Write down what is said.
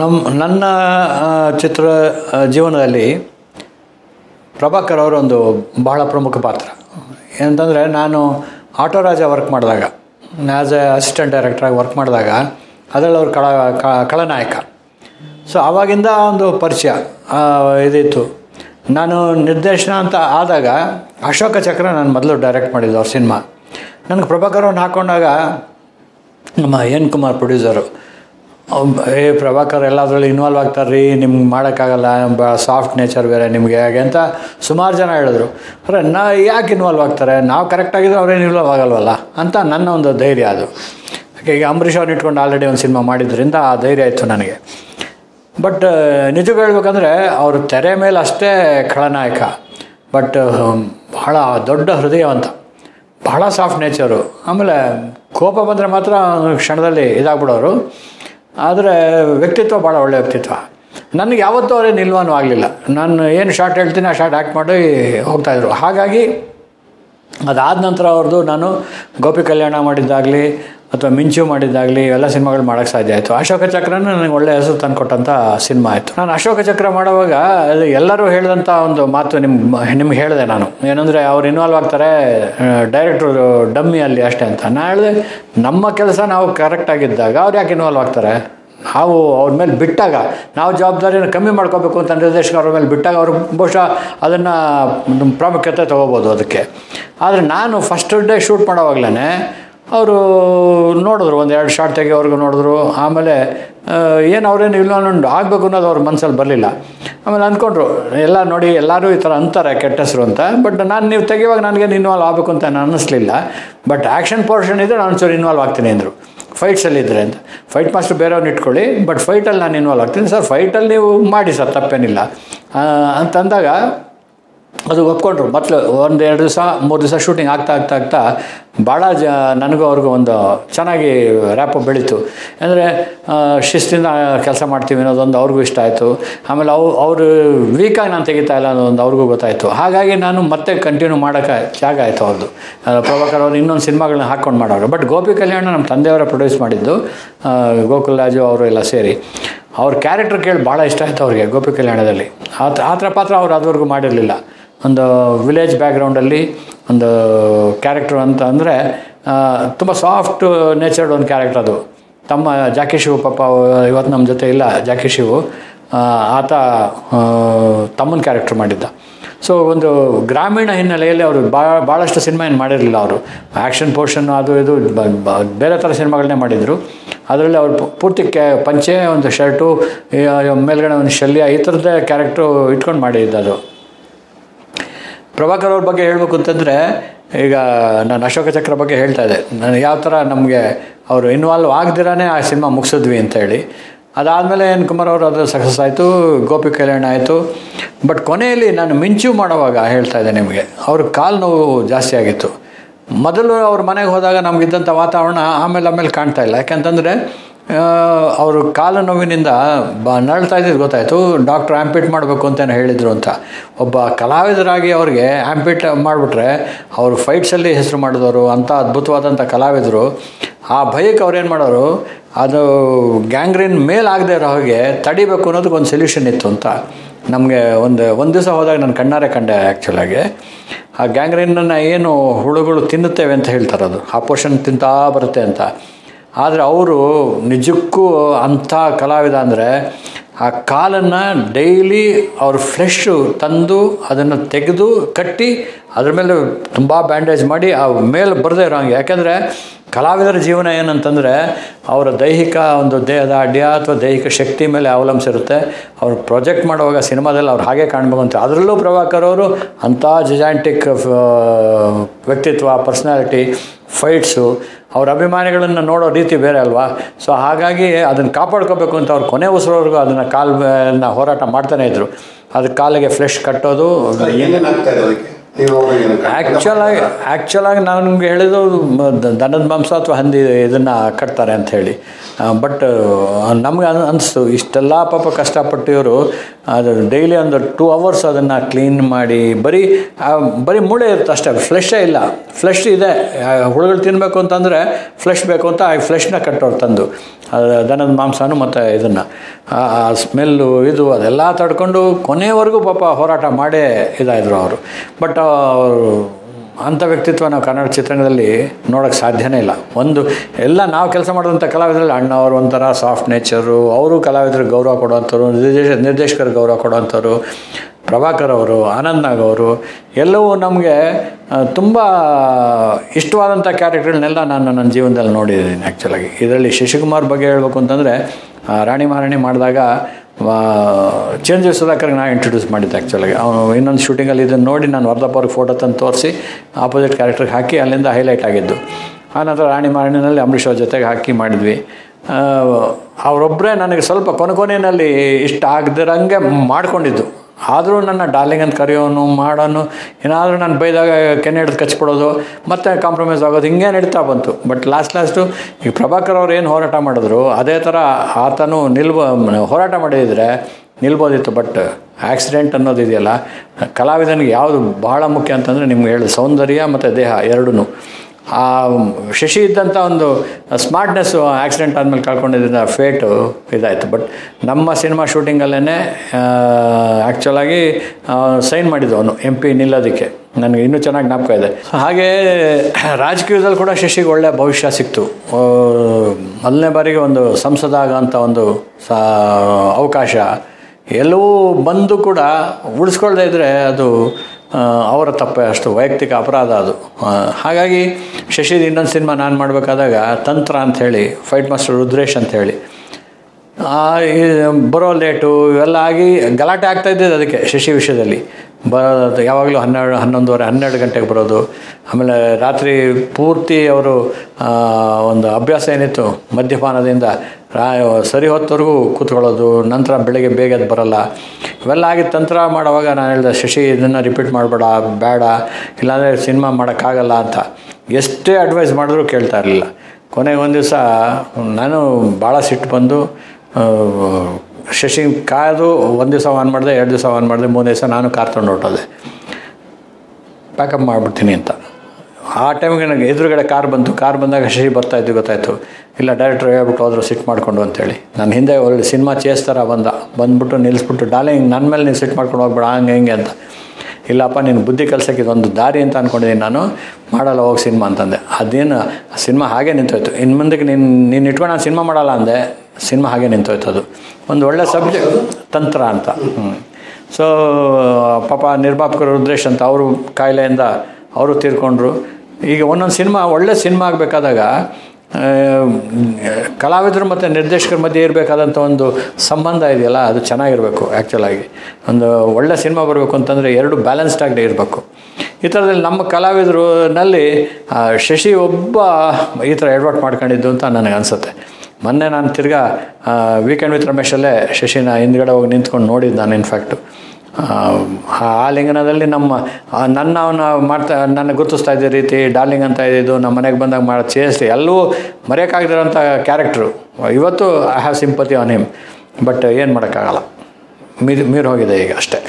ನಮ್ಮ ನನ್ನ ಚಿತ್ರ ಜೀವನದಲ್ಲಿ ಪ್ರಭಾಕರ್ ಅವರೊಂದು ಬಹಳ ಪ್ರಮುಖ ಪಾತ್ರ. ಏನಂತಂದರೆ ನಾನು ಆಟೋ ರಾಜ ವರ್ಕ್ ಮಾಡಿದಾಗ ಆ್ಯಸ್ ಎ ಅಸಿಸ್ಟೆಂಟ್ ಡೈರೆಕ್ಟ್ರಾಗಿ ವರ್ಕ್ ಮಾಡಿದಾಗ, ಅದರಲ್ಲಿ ಅವ್ರ ಕಳ ಕಳನಾಯಕ ಸೊ ಆವಾಗಿಂದ ಒಂದು ಪರಿಚಯ ಇದಿತ್ತು. ನಾನು ನಿರ್ದೇಶನ ಅಂತ ಆದಾಗ, ಅಶೋಕ ಚಕ್ರ ನಾನು ಮೊದಲು ಡೈರೆಕ್ಟ್ ಮಾಡಿದ್ದು ಅವ್ರ ಸಿನಿಮಾ ನನಗೆ ಪ್ರಭಾಕರ್ ಅವ್ರನ್ನ ಹಾಕೊಂಡಾಗ ನಮ್ಮ ಎನ್ ಕುಮಾರ್ ಪ್ರೊಡ್ಯೂಸರು ಏ, ಪ್ರಭಾಕರ್, ಎಲ್ಲದರಲ್ಲಿ ಇನ್ವಾಲ್ವ್ ಆಗ್ತಾರ್ರಿ, ನಿಮ್ಗೆ ಮಾಡೋಕ್ಕಾಗಲ್ಲ, ಬ ಸಾಫ್ಟ್ ನೇಚರ್ ಬೇರೆ ನಿಮಗೆ ಹಾಗೆ ಅಂತ ಸುಮಾರು ಜನ ಹೇಳಿದ್ರು. ಅರೆ, ನಾ ಯಾಕೆ ಇನ್ವಾಲ್ವ್ ಆಗ್ತಾರೆ? ನಾವು ಕರೆಕ್ಟಾಗಿದ್ರೆ ಅವ್ರೇನು ಇನ್ವಾಲ್ವ್ ಆಗಲ್ವಲ್ಲ? ಅಂತ ನನ್ನ ಒಂದು ಧೈರ್ಯ ಅದು. ಈಗ ಅಂಬರೀಷ್ ಅವ್ರನ್ನ ಇಟ್ಕೊಂಡು ಆಲ್ರೆಡಿ ಒಂದು ಸಿನಿಮಾ ಮಾಡಿದ್ರಿಂದ ಆ ಧೈರ್ಯ ಇತ್ತು ನನಗೆ. ಬಟ್ ನಿಜಕ್ಕೂ ಹೇಳ್ಬೇಕಂದ್ರೆ ಅವರು ತೆರೆ ಮೇಲೆ ಅಷ್ಟೇ ಖಳನಾಯಕ. ಬಟ್ ಬಹಳ ದೊಡ್ಡ ಹೃದಯವಂತ. ಬಹಳ ಸಾಫ್ಟ್ ನೇಚರು ಆಮೇಲೆ, ಕೋಪ ಬಂದರೆ ಮಾತ್ರ ಕ್ಷಣದಲ್ಲಿ ಇದಾಗ್ಬಿಡೋರು. ಆದರೆ ವ್ಯಕ್ತಿತ್ವ ಭಾಳ ಒಳ್ಳೆಯ ವ್ಯಕ್ತಿತ್ವ. ನನಗೆ ಯಾವತ್ತೂ ಅವರೇ ನಿಲ್ವಾನು ಆಗಲಿಲ್ಲ. ನಾನು ಏನು ಶಾರ್ಟ್ ಹೇಳ್ತೀನಿ ಆ ಶಾರ್ಟ್ ಆ್ಯಕ್ಟ್ ಮಾಡಿ ಹೋಗ್ತಾಯಿದ್ರು ಹಾಗಾಗಿ ಅದಾದ ನಂತರ ಅವ್ರದ್ದು ನಾನು ಗೋಪಿ ಕಲ್ಯಾಣ ಮಾಡಿದ್ದಾಗಲಿ ಅಥವಾ ಮಿಂಚು ಮಾಡಿದ್ದಾಗಲಿ ಎಲ್ಲ ಸಿನಿಮಾಗಳು ಮಾಡಕ್ಕೆ ಸಾಧ್ಯ ಆಯಿತು. ಅಶೋಕ ಚಕ್ರನ ನನಗೆ ಒಳ್ಳೆಯ ಹೆಸರು ತಂದುಕೊಟ್ಟಂಥ ಸಿನಿಮಾ ಆಯಿತು. ನಾನು ಅಶೋಕ ಚಕ್ರ ಮಾಡುವಾಗ ಅದು ಎಲ್ಲರೂ ಹೇಳಿದಂಥ ಒಂದು ಮಾತು ನಿಮ್ಮ ನಿಮ್ಗೆ ಹೇಳಿದೆ ನಾನು. ಏನಂದರೆ ಅವ್ರು ಇನ್ವಾಲ್ವ್ ಆಗ್ತಾರೆ ಡೈರೆಕ್ಟ್ರು ಡಮ್ಮಿ ಅಲ್ಲಿ ಅಷ್ಟೇ ಅಂತ. ನಾನು ಹೇಳಿದೆ, ನಮ್ಮ ಕೆಲಸ ನಾವು ಕರೆಕ್ಟಾಗಿದ್ದಾಗ ಅವ್ರು ಯಾಕೆ ಇನ್ವಾಲ್ವ್ ಆಗ್ತಾರೆ? ನಾವು ಅವ್ರ ಮೇಲೆ ಬಿಟ್ಟಾಗ, ನಾವು ಜವಾಬ್ದಾರಿಯನ್ನು ಕಮ್ಮಿ ಮಾಡ್ಕೋಬೇಕು ಅಂತ ನಿರ್ದೇಶಕ ಅವ್ರ ಮೇಲೆ ಬಿಟ್ಟಾಗ ಅವರು ಬಹುಶಃ ಅದನ್ನು ಪ್ರಾಮುಖ್ಯತೆ ತೊಗೋಬೋದು ಅದಕ್ಕೆ. ಆದರೆ ನಾನು ಫಸ್ಟ್ ಡೇ ಶೂಟ್ ಮಾಡೋವಾಗಲೇ ಅವರು ನೋಡಿದ್ರು, ಒಂದು ಎರಡು ಶಾರ್ಟ್ ತೆಗಿಯೋವರೆಗೂ ನೋಡಿದ್ರು. ಆಮೇಲೆ ಏನು ಅವ್ರೇನು ಇಲ್ಲ ಅನ್ನೋ ಆಗಬೇಕು ಅನ್ನೋದು ಅವ್ರ ಮನಸ್ಸಲ್ಲಿ ಬರಲಿಲ್ಲ. ಆಮೇಲೆ ಅಂದ್ಕೊಂಡ್ರು, ಎಲ್ಲ ನೋಡಿ, ಎಲ್ಲರೂ ಈ ಥರ ಅಂತಾರೆ ಕೆಟ್ಟ ಹೆಸರು ಅಂತ ಬಟ್ ನಾನು ನೀವು ತೆಗೆಯುವಾಗ ನನಗೇನು ಇನ್ವಾಲ್ವ್ ಆಗಬೇಕು ಅಂತ ನಾನು ಅನ್ನಿಸ್ಲಿಲ್ಲ. ಬಟ್ ಆ್ಯಕ್ಷನ್ ಪೋರ್ಷನ್ ಇದ್ದರೆ ನಾನು ಒಂಚೂರು ಇನ್ವಾಲ್ವ್ ಆಗ್ತೀನಿ ಅಂದರು. ಫೈಟ್ಸಲ್ಲಿದ್ದರೆ ಅಂತ. ಫೈಟ್ ಮಾಸ್ಟರ್ ಬೇರೆಯವ್ರನ್ನ ಇಟ್ಕೊಳ್ಳಿ ಬಟ್ ಫೈಟಲ್ಲಿ ನಾನು ಇನ್ವಾಲ್ವ್ ಆಗ್ತೀನಿ. ಸರ್ ಫೈಟಲ್ಲಿ ನೀವು ಮಾಡಿ ಸರ್ ತಪ್ಪೇನಿಲ್ಲ. ಅಂತಂದಾಗ ಅದು ಒಪ್ಕೊಂಡ್ರು. ಮೊದಲು ಒಂದು ಎರಡು ದಿವಸ, ಮೂರು ದಿವಸ ಶೂಟಿಂಗ್ ಆಗ್ತಾ ಆಗ್ತಾ ಆಗ್ತಾ ಭಾಳ ಜ, ನನಗೂ ಅವ್ರಿಗೂ ಒಂದು ಚೆನ್ನಾಗಿ ರ್ಯಾಪ್ ಬೆಳೀತು. ಅಂದರೆ ಶಿಸ್ತಿನ ಕೆಲಸ ಮಾಡ್ತೀವಿ ಅನ್ನೋದೊಂದು ಅವ್ರಿಗೂ ಇಷ್ಟ ಆಯಿತು. ಆಮೇಲೆ ಅವು, ಅವರು ವೀಕಾಗಿ ನಾನು ತೆಗಿತಾ ಇಲ್ಲ ಅನ್ನೋದೊಂದು ಅವ್ರಿಗೂ ಗೊತ್ತಾಯಿತು. ಹಾಗಾಗಿ ನಾನು ಮತ್ತೆ ಕಂಟಿನ್ಯೂ ಮಾಡೋಕ್ಕೆ ಜಾಗ ಆಯಿತು ಅವ್ರದ್ದು ಪ್ರಭಾಕರ್ ಅವ್ರು ಇನ್ನೊಂದು ಸಿನಿಮಾಗಳನ್ನ ಹಾಕ್ಕೊಂಡು ಮಾಡೋರು. ಬಟ್ ಗೋಪಿ ಕಲ್ಯಾಣ ನಮ್ಮ ತಂದೆಯವರ ಪ್ರೊಡ್ಯೂಸ್ ಮಾಡಿದ್ದು. ಗೋಕುಲ್ ರಾಜು ಅವರು ಎಲ್ಲ ಸೇರಿ. ಅವ್ರ ಕ್ಯಾರೆಕ್ಟರ್ ಕೇಳಿ ಭಾಳ ಇಷ್ಟ ಆಯಿತು ಅವ್ರಿಗೆ ಗೋಪಿ ಕಲ್ಯಾಣದಲ್ಲಿ. ಆ ಥರ ಪಾತ್ರ ಅವ್ರು ಅದುವರೆಗೂ ಮಾಡಿರಲಿಲ್ಲ. ಒಂದು ವಿಲೇಜ್ ಬ್ಯಾಕ್ಗ್ರೌಂಡಲ್ಲಿ ಒಂದು ಕ್ಯಾರೆಕ್ಟರ್ ಅಂತ ಅಂದರೆ ತುಂಬ ಸಾಫ್ಟ್ ನೇಚರ್ಡ್ ಒಂದು ಕ್ಯಾರೆಕ್ಟರ್ ಅದು. ತಮ್ಮ ಜಾಕಿ ಶಿವು ಪಾಪ, ಇವತ್ತು ನಮ್ಮ ಜೊತೆ ಇಲ್ಲ ಜಾಕಿ ಶಿವು. ಆತ ತಮ್ಮನ ಕ್ಯಾರೆಕ್ಟರ್ ಮಾಡಿದ್ದ. ಸೊ ಒಂದು ಗ್ರಾಮೀಣ ಹಿನ್ನೆಲೆಯಲ್ಲಿ ಅವರು ಭಾಳ ಭಾಳಷ್ಟು ಸಿನಿಮಾ ಏನು ಮಾಡಿರಲಿಲ್ಲ ಅವರು. ಆ್ಯಕ್ಷನ್ ಪೋರ್ಷನ್ ಅದು ಇದು ಬೇರೆ ಥರ ಸಿನಿಮಾಗಳನ್ನೇ ಮಾಡಿದರು. ಅದರಲ್ಲಿ ಅವರು ಪೂರ್ತಿ ಕ್ಯಾ ಪಂಚೆ, ಒಂದು ಶರ್ಟು ಮೇಲ್ಗಡೆ ಒಂದು ಶಲ್ಯ, ಈ ಥರದ್ದೇ ಕ್ಯಾರೆಕ್ಟ್ರು ಇಟ್ಕೊಂಡು ಮಾಡಿದ್ದು ಅದು ಪ್ರಭಾಕರ್ ಅವ್ರ ಬಗ್ಗೆ ಹೇಳಬೇಕು ಅಂತಂದರೆ, ಈಗ ನಾನು ಅಶೋಕ ಚಕ್ರ ಬಗ್ಗೆ ಹೇಳ್ತಾ ಇದ್ದೆ. ನಾನು ಯಾವ ಥರ ನಮಗೆ ಅವರು ಇನ್ವಾಲ್ವ್ ಆಗದಿರಾನೇ ಆ ಸಿನಿಮಾ ಮುಗಿಸಿದ್ವಿ ಅಂತೇಳಿ ಅದಾದಮೇಲೆ ಎನ್ ಕುಮಾರ್ ಅವರು ಅದು ಸಕ್ಸಸ್ ಆಯಿತು, ಗೋಪಿ ಕಲ್ಯಾಣ ಆಯಿತು. ಬಟ್ ಕೊನೆಯಲ್ಲಿ ನಾನು ಮಿಂಚು ಮಾಡುವಾಗ ಹೇಳ್ತಾ ಇದ್ದೆ ನಿಮಗೆ, ಅವ್ರ ಕಾಲು ನೋವು ಜಾಸ್ತಿ ಆಗಿತ್ತು. ಮೊದಲು ಅವ್ರ ಮನೆಗೆ ಹೋದಾಗ ನಮಗಿದ್ದಂಥ ವಾತಾವರಣ ಆಮೇಲೆ ಆಮೇಲೆ ಕಾಣ್ತಾ ಇಲ್ಲ. ಯಾಕೆಂತಂದರೆ ಅವರು ಕಾಲು ನೋವಿನಿಂದ ಬ ನಳ್ತಾ ಇದ್ದಿದ್ದು ಗೊತ್ತಾಯಿತು. ಡಾಕ್ಟ್ರ್ ಆ್ಯಂಪಿಟ್ ಮಾಡಬೇಕು ಅಂತ ಹೇಳಿದರು ಅಂತ. ಒಬ್ಬ ಕಲಾವಿದರಾಗಿ ಅವ್ರಿಗೆ ಆ್ಯಂಪಿಟ್ ಮಾಡಿಬಿಟ್ರೆ ಅವರು ಫೈಟ್ಸಲ್ಲಿ ಹೆಸರು ಮಾಡಿದವರು, ಅಂಥ ಅದ್ಭುತವಾದಂಥ ಕಲಾವಿದರು. ಆ ಭಯಕ್ಕೆ ಅವ್ರೇನು ಮಾಡೋರು, ಅದು ಗ್ಯಾಂಗ್ರೀನ್ ಮೇಲಾಗದೇ ಇರೋ ಹಾಗೆ ತಡಿಬೇಕು ಅನ್ನೋದಕ್ಕೆ ಒಂದು ಸೊಲ್ಯೂಷನ್ ಇತ್ತು ಅಂತ. ನಮಗೆ ಒಂದು ಒಂದು ದಿವಸ ಹೋದಾಗ ನಾನು ಕಣ್ಣಾರೆ ಕಂಡೆ ಆ್ಯಕ್ಚುಲಾಗಿ ಆ ಗ್ಯಾಂಗ್ರೀನನ್ನು ಏನು ಹುಳುಗಳು ತಿನ್ನುತ್ತೇವೆ ಅಂತ ಹೇಳ್ತಾರೆ ಅದು ಆ ಪೋರ್ಷನ್ ತಿಂತಾ ಬರುತ್ತೆ ಅಂತ. ಆದರೆ ಅವರು ನಿಜಕ್ಕೂ ಅಂಥ ಕಲಾವಿದ ಅಂದರೆ ಆ ಕಾಲನ್ನು ಡೈಲಿ ಅವರು ಫ್ರೆಶ್ಶು ತಂದು ಅದನ್ನು ತೆಗೆದು ಕಟ್ಟಿ ಅದ್ರ ಮೇಲೆ ತುಂಬ ಬ್ಯಾಂಡೇಜ್ ಮಾಡಿ ಆ ಮೇಲೆ ಬರದೇ ಇರೋ ಹಂಗೆ ಯಾಕೆಂದರೆ ಕಲಾವಿದರ ಜೀವನ ಏನಂತಂದರೆ ಅವರ ದೈಹಿಕ ಒಂದು ದೇಹದ ಅಡ್ಯ ಅಥವಾ ದೈಹಿಕ ಶಕ್ತಿ ಮೇಲೆ ಅವಲಂಬಿಸಿರುತ್ತೆ ಅವ್ರು ಪ್ರಾಜೆಕ್ಟ್ ಮಾಡುವಾಗ ಸಿನಿಮಾದಲ್ಲಿ ಅವ್ರು ಹಾಗೆ ಕಾಣಬೇಕು ಅದರಲ್ಲೂ ಪ್ರಭಾಕರ್ ಅವರು ಅಂಥ ಜಿಜಾಂಟಿಕ್ ವ್ಯಕ್ತಿತ್ವ ಪರ್ಸ್ನಾಲಿಟಿ ಫೈಟ್ಸು ಅವ್ರ ಅಭಿಮಾನಿಗಳನ್ನು ನೋಡೋ ರೀತಿ ಬೇರೆ ಅಲ್ವಾ? ಸೊ ಹಾಗಾಗಿ ಅದನ್ನು ಕಾಪಾಡ್ಕೋಬೇಕು ಅಂತ ಅವ್ರು ಕೊನೆ ಉಸಿರೋವರೆಗೂ ಅದನ್ನು ಕಾಲನ್ನ ಹೋರಾಟ ಮಾಡ್ತಾನೆ ಇದ್ರು. ಅದಕ್ಕೆ ಕಾಲಿಗೆ ಫ್ಲೆಶ್ ಕಟ್ಟೋದು ಆ್ಯಕ್ಚುಲಾಗಿ ಆ್ಯಕ್ಚುಲಾಗಿ ನಾನು ನಿಮ್ಗೆ ಹೇಳಿದ್ದು ದನದ ಮಾಂಸ ಅಥವಾ ಹಂದಿ ಇದನ್ನು ಕಟ್ತಾರೆ ಅಂತ ಹೇಳಿ. ಬಟ್ ನಮ್ಗೆ ಅನ್, ಅನಿಸ್ತು, ಇಷ್ಟೆಲ್ಲ ಪಾಪ ಕಷ್ಟಪಟ್ಟು ಇವರು ಅದು ಡೈಲಿ ಒಂದು ಟೂ ಅವರ್ಸ್ ಅದನ್ನು ಕ್ಲೀನ್ ಮಾಡಿ, ಬರೀ ಬರೀ ಮೂಳೆ ಇರುತ್ತೆ ಅಷ್ಟೇ ಫ್ಲೆಶೇ ಇಲ್ಲ. ಫ್ಲೆಶ್ ಇದೆ. ಹುಳುಗಳು ತಿನ್ನಬೇಕು ಅಂತಂದರೆ ಫ್ಲೆಶ್ ಬೇಕು ಅಂತ ಆ ಫ್ಲೆಶ್ನ ಕಟ್ಟೋರು ತಂದು. ದನದ ಮಾಂಸನೂ ಮತ್ತು ಇದನ್ನು. ಆ ಸ್ಮೆಲ್ಲು ಇದು ಅದೆಲ್ಲ ತಡ್ಕೊಂಡು ಕೊನೆವರೆಗೂ ಪಾಪ ಹೋರಾಟ ಮಾಡೇ ಇದಾಯಿದ್ರು ಅವರು. ಬಟ್ ಅಂಥ ವ್ಯಕ್ತಿತ್ವ ನಾವು ಕನ್ನಡ ಚಿತ್ರರಂಗದಲ್ಲಿ ನೋಡೋಕ್ಕೆ ಸಾಧ್ಯನೇ ಇಲ್ಲ. ಒಂದು, ಎಲ್ಲ ನಾವು ಕೆಲಸ ಮಾಡಿದಂಥ ಕಲಾವಿದರಲ್ಲಿ ಅಣ್ಣವರು ಒಂಥರ ಸಾಫ್ಟ್ ನೇಚರು ಅವರು ಕಲಾವಿದರಿಗೆ ಗೌರವ ಕೊಡುವಂಥವ್ರು, ನಿರ್ದೇಶ ನಿರ್ದೇಶಕರಿಗೆ ಗೌರವ ಕೊಡುವಂಥವ್ರು, ಪ್ರಭಾಕರ್ ಅವರು, ಆನಂದ್ ನಾಗ್ ಅವರು, ಎಲ್ಲವೂ ನಮಗೆ ತುಂಬ ಇಷ್ಟವಾದಂಥ ಕ್ಯಾರೆಕ್ಟರ್ಗಳನ್ನೆಲ್ಲ ನಾನು ನನ್ನ ಜೀವನದಲ್ಲಿ ನೋಡಿದ್ದೀನಿ ಆ್ಯಕ್ಚುಲಾಗಿ ಇದರಲ್ಲಿ ಶಶಿಕುಮಾರ್ ಬಗ್ಗೆ ಹೇಳಬೇಕು ಅಂತಂದರೆ ರಾಣಿ ಮಹಾರಾಣಿ ಮಾಡಿದಾಗ ಚಿರಂಜೀವಿ ಸುಧಾಕರ್ಗೆ ನಾನು ಇಂಟ್ರೊಡ್ಯೂಸ್ ಮಾಡಿದ್ದೆ ಆ್ಯಕ್ಚುಲಾಗಿ ಅವನು ಇನ್ನೊಂದು ಶೂಟಿಂಗಲ್ಲಿ ಇದನ್ನು ನೋಡಿ ನಾನು ವರ್ಧಪ್ಪ ಫೋಟೋ ತಂದು ತೋರಿಸಿ ಆಪೋಸಿಟ್ ಕ್ಯಾರೆಕ್ಟರ್ಗೆ ಹಾಕಿ ಅಲ್ಲಿಂದ ಹೈಲೈಟ್ ಆಗಿದ್ದು. ಆನಂತರ ರಾಣಿ ಮಾರಣಿನಲ್ಲಿ ಅಂಬರೀಷ್ ಅವ್ರ ಜೊತೆಗೆ ಹಾಕಿ ಮಾಡಿದ್ವಿ. ಅವರೊಬ್ಬರೇ ನನಗೆ ಸ್ವಲ್ಪ ಕೊನೆ ಕೊನೆಯಲ್ಲಿ ಇಷ್ಟ ಆಗದಿರಂಗೆ ಮಾಡ್ಕೊಂಡಿದ್ದು. ಆದರೂ ನನ್ನ ಡಾರ್ಲಿಂಗ್ ಅಂತ ಕರೆಯೋನು, ಮಾಡೋನು, ಏನಾದರೂ ನಾನು ಬೈದಾಗ ಕೆನೆ ಹಿಡಿದು ಕಚ್ಬಿಡೋದು, ಮತ್ತೆ ಕಾಂಪ್ರಮೈಸ್ ಆಗೋದು, ಹಿಂಗೆ ನಡೀತಾ ಬಂತು. ಬಟ್ ಲಾಸ್ಟ್ ಲಾಸ್ಟು ಈ ಪ್ರಭಾಕರ್ ಅವ್ರು ಏನು ಹೋರಾಟ ಮಾಡಿದ್ರು, ಅದೇ ಥರ ಆತನು ನಿಲ್ಬ, ಹೋರಾಟ ಮಾಡಿದರೆ ನಿಲ್ಬೋದಿತ್ತು. ಬಟ್ ಆಕ್ಸಿಡೆಂಟ್ ಅನ್ನೋದು ಇದೆಯಲ್ಲ, ಕಲಾವಿದನಿಗೆ ಯಾವುದು ಬಹಳ ಮುಖ್ಯ ಅಂತಂದರೆ ನಿಮ್ಗೆ ಹೇಳಿ, ಸೌಂದರ್ಯ ಮತ್ತು ದೇಹ ಎರಡೂ ಆ ಶಶಿ ಇದ್ದಂಥ ಒಂದು ಸ್ಮಾರ್ಟ್ನೆಸ್ಸು ಆಕ್ಸಿಡೆಂಟ್ ಆದಮೇಲೆ ಕಳ್ಕೊಂಡಿದ್ದ ಫೇಟು ಇದಾಯಿತು. ಬಟ್ ನಮ್ಮ ಸಿನಿಮಾ ಶೂಟಿಂಗಲ್ಲೇ ಆ್ಯಕ್ಚುಲಾಗಿ ಸೈನ್ ಮಾಡಿದ್ದು ಅವನು ಎಂ ಪಿ ನಿಲ್ಲೋದಕ್ಕೆ. ನನಗೆ ಇನ್ನೂ ಚೆನ್ನಾಗಿ ಜ್ಞಾಪಕ ಇದೆ. ಹಾಗೆ ರಾಜಕೀಯದಲ್ಲಿ ಕೂಡ ಶಶಿಗೆ ಒಳ್ಳೆಯ ಭವಿಷ್ಯ ಸಿಕ್ತು. ಮೊದಲನೇ ಬಾರಿಗೆ ಒಂದು ಸಂಸದ ಆಗೋಂಥ ಒಂದು ಸಾ, ಅವಕಾಶ. ಎಲ್ಲವೂ ಬಂದು ಕೂಡ ಉಳಿಸ್ಕೊಳ್ದೇ ಇದ್ದರೆ ಅದು ಅವರ ತಪ್ಪೇ ಅಷ್ಟು ವೈಯಕ್ತಿಕ ಅಪರಾಧ ಅದು. ಹಾಗಾಗಿ ಶಶಿದ್ ಇನ್ನೊಂದು ಸಿನಿಮಾ ನಾನು ಮಾಡಬೇಕಾದಾಗ ತಂತ್ರ ಅಂಥೇಳಿ ಫೈಟ್ ಮಾಸ್ಟರ್ ರುದ್ರೇಶ್ ಅಂಥೇಳಿ ಆ, ಬರೋ ಲೇಟು ಇವೆಲ್ಲ ಆಗಿ ಗಲಾಟೆ ಆಗ್ತಾ ಇದ್ದಿದ್ದು ಅದಕ್ಕೆ ಶಶಿ ವಿಷಯದಲ್ಲಿ. ಬರೋದು ಯಾವಾಗಲೂ ಹನ್ನೆರಡು ಹನ್ನೊಂದುವರೆ ಹನ್ನೆರಡು ಗಂಟೆಗೆ ಬರೋದು. ಆಮೇಲೆ ರಾತ್ರಿ ಪೂರ್ತಿ ಅವರು ಒಂದು ಅಭ್ಯಾಸ ಏನಿತ್ತು ಮದ್ಯಪಾನದಿಂದ ಸರಿ ಹೊತ್ತವರೆಗೂ ಕೂತ್ಕೊಳ್ಳೋದು, ನಂತರ ಬೆಳಗ್ಗೆ ಬೇಗ ಅದು ಬರೋಲ್ಲ. ಇವೆಲ್ಲ ಆಗಿ ತಂತ್ರ ಮಾಡುವಾಗ ನಾನು ಹೇಳಿದೆ, ಶಶಿ, ಇದನ್ನು ರಿಪೀಟ್ ಮಾಡಬೇಡ, ಬೇಡ, ಇಲ್ಲಾಂದರೆ ಸಿನಿಮಾ ಮಾಡೋಕ್ಕಾಗಲ್ಲ ಅಂತ. ಎಷ್ಟೇ ಅಡ್ವೈಸ್ ಮಾಡಿದ್ರೂ ಕೇಳ್ತಾ ಇರಲಿಲ್ಲ. ಕೊನೆಗೆ ಒಂದು ದಿವಸ, ನಾನು ಭಾಳ ಸಿಟ್ಟು ಬಂದು ಶಶಿ ಕಾದು ಒಂದು ದಿವಸ ಆನ್ ಮಾಡಿದೆ, ಎರಡು ದಿವಸ ಆನ್ ಮಾಡಿದೆ, ಮೂರು ದಿವಸ ನಾನು ಕಾರ್ ತೊಗೊಂಡು ಹೊಟ್ಟೋದೆ ಪ್ಯಾಕಪ್ ಮಾಡಿಬಿಡ್ತೀನಿ ಅಂತ. ಆ ಟೈಮಿಗೆ ನನಗೆ ಎದುರುಗಡೆ ಕಾರ್ ಬಂತು, ಕಾರ್ ಬಂದಾಗ ಶಶಿ ಬರ್ತಾಯಿದ್ದು ಗೊತ್ತಾಯಿತು. ಇಲ್ಲ ಡೈರೆಕ್ಟ್ರ್ ಹೇಳ್ಬಿಟ್ಟು ಹೋದ್ರು ಸಿಟ್ ಮಾಡಿಕೊಂಡು ಅಂತೇಳಿ. ನಾನು ಹಿಂದೆ ಒಳ್ಳೆ ಸಿನಿಮಾ ಚೇಸ್ತಾರ ಬಂದ. ಬಂದ್ಬಿಟ್ಟು ನಿಲ್ಲಿಸ್ಬಿಟ್ಟು ಡಾಲಿಂಗ್ ನನ್ನ ಮೇಲೆ ನೀನು ಸಿಟ್ ಮಾಡ್ಕೊಂಡು ಹೋಗ್ಬೇಡ, ಹಂಗೆ, ಹಿಂಗೆ ಅಂತ. ಇಲ್ಲಪ್ಪ, ನೀನು ಬುದ್ಧಿ ಕಲ್ಸಕ್ಕೆ ಇದೊಂದು ದಾರಿ ಅಂತ ಅಂದ್ಕೊಂಡಿದ್ದೀನಿ ನಾನು. ಮಾಡಲ್ಲ, ಹೋಗಿ ಸಿನಿಮಾ ಅಂತಂದೆ. ಅದೇನು ಸಿನಿಮಾ ಹಾಗೆ ನಿಂತೋಯ್ತು. ಇನ್ನು ಮುಂದಕ್ಕೆ ನೀನು ನೀನು ಇಟ್ಕೊಂಡು ನಾನು ಸಿನಿಮಾ ಮಾಡಲ್ಲ ಅಂದೆ. ಸಿನಿಮಾ ಹಾಗೆ ನಿಂತೋಯ್ತು ಅದು. ಒಂದು ಒಳ್ಳೆ ಸಬ್ಜೆಕ್ಟ್ ತಂತ್ರ ಅಂತ. ಹ್ಞೂ ಸೊ ಪಾಪ ನಿರ್ಮಾಪಕರು ರುದ್ರೇಶ್ ಅಂತ ಅವರು ಕಾಯಿಲೆಯಿಂದ ಅವರು ತೀರ್ಕೊಂಡ್ರು. ಈಗ ಒಂದೊಂದು ಸಿನಿಮಾ ಒಳ್ಳೆ ಸಿನಿಮಾ ಆಗಬೇಕಾದಾಗ ಕಲಾವಿದರು ಮತ್ತು ನಿರ್ದೇಶಕರ ಮಧ್ಯೆ ಇರಬೇಕಾದಂಥ ಒಂದು ಸಂಬಂಧ ಇದೆಯಲ್ಲ, ಅದು ಚೆನ್ನಾಗಿರಬೇಕು ಆ್ಯಕ್ಚುಲಾಗಿ ಒಂದು ಒಳ್ಳೆ ಸಿನಿಮಾ ಬರಬೇಕು ಅಂತಂದರೆ ಎರಡು ಬ್ಯಾಲೆನ್ಸ್ಡ್ ಇರಬೇಕು. ಈ ಥರದಲ್ಲಿ ನಮ್ಮ ಕಲಾವಿದರಲ್ಲಿ ಶಶಿ ಒಬ್ಬ ಈ ಥರ ಎಡ್ವರ್ಟ್ ಮಾಡ್ಕೊಂಡಿದ್ದು ಅಂತ ನನಗೆ ಅನಿಸುತ್ತೆ. ಮೊನ್ನೆ ನಾನು ತಿರ್ಗಾ ವೀಕೆಂಡ್ ವಿತ್ ರಮೇಶಲ್ಲೇ ಶಶಿನ ಹಿಂದ್ಗಡೆ ಹೋಗಿ ನಿಂತ್ಕೊಂಡು ನೋಡಿದ್ದು ನಾನು ಇನ್ಫ್ಯಾಕ್ಟು ಆ ಲಿಂಗನದಲ್ಲಿ ನಮ್ಮ ನನ್ನ ಮಾಡ್ತಾ, ನನ್ನ ಗುರುತಿಸ್ತಾ ಇದ್ದ ರೀತಿ ಡಾರ್ಲಿಂಗ್ ಅಂತ ಇದ್ದಿದ್ದು ನಮ್ಮ ಮನೆಗೆ ಬಂದಾಗ ಮಾಡೋ ಚೇಸ್ಟ್ ಎಲ್ಲವೂ ಮರೆಯೋಕ್ಕಾಗದಿರೋಂಥ ಕ್ಯಾರೆಕ್ಟ್ರು. ಇವತ್ತು I have sympathy on him but ಏನು ಮಾಡೋಕ್ಕಾಗಲ್ಲ. ಮೀರಿ ಮೀರಿ ಹೋಗಿದೆ ಈಗ ಅಷ್ಟೇ.